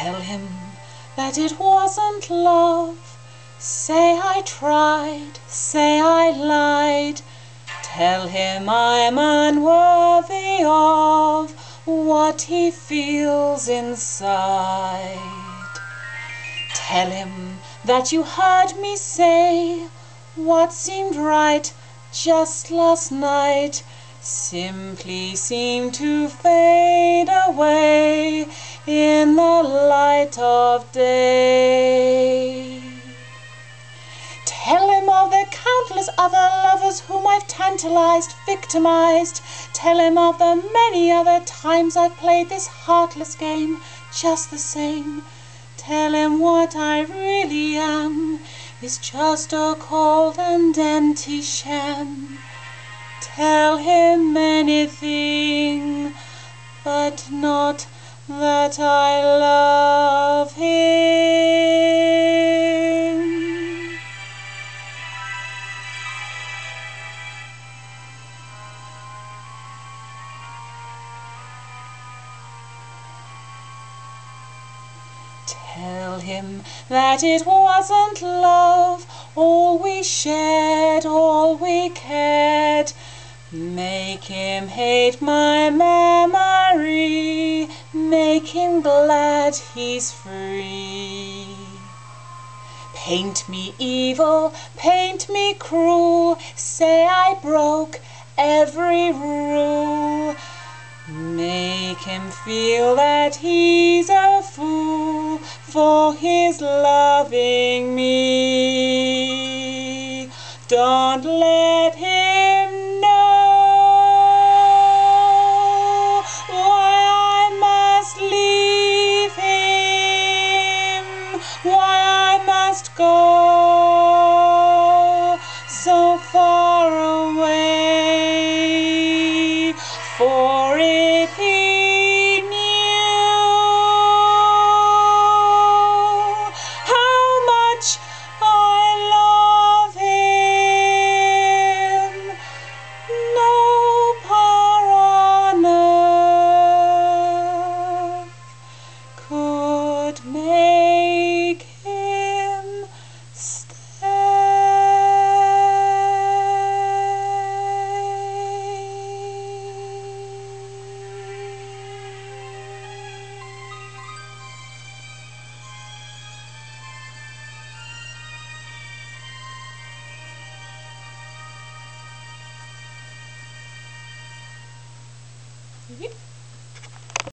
Tell him that it wasn't love. Say I tried, say I lied. Tell him I'm unworthy of what he feels inside. Tell him that you heard me say what seemed right just last night simply seemed to fade away in the light of day. Tell him of the countless other lovers whom I've tantalized, victimized. Tell him of the many other times I've played this heartless game just the same. Tell him what I really am is just a cold and empty sham. Tell him anything, but not that I love him. Tell him that it wasn't love, all we shared, all we cared. Make him hate my memory, glad he's free. Paint me evil, paint me cruel, say I broke every rule. Make him feel that he's a fool for his loving me. Don't let must go so far away. Is?